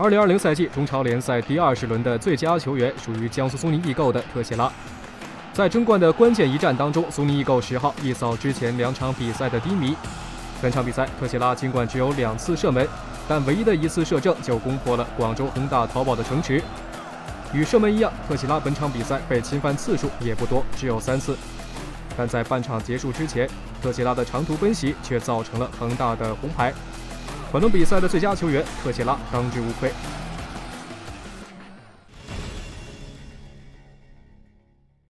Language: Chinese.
二零二零赛季中超联赛第二十轮的最佳球员属于江苏苏宁易购的特谢拉。在争冠的关键一战当中，苏宁易购十号一扫之前两场比赛的低迷。本场比赛，特谢拉尽管只有两次射门，但唯一的一次射正就攻破了广州恒大淘宝的城池。与射门一样，特谢拉本场比赛被侵犯次数也不多，只有三次。但在半场结束之前，特谢拉的长途奔袭却造成了恒大的红牌。本轮比赛的最佳球员特谢拉当之无愧。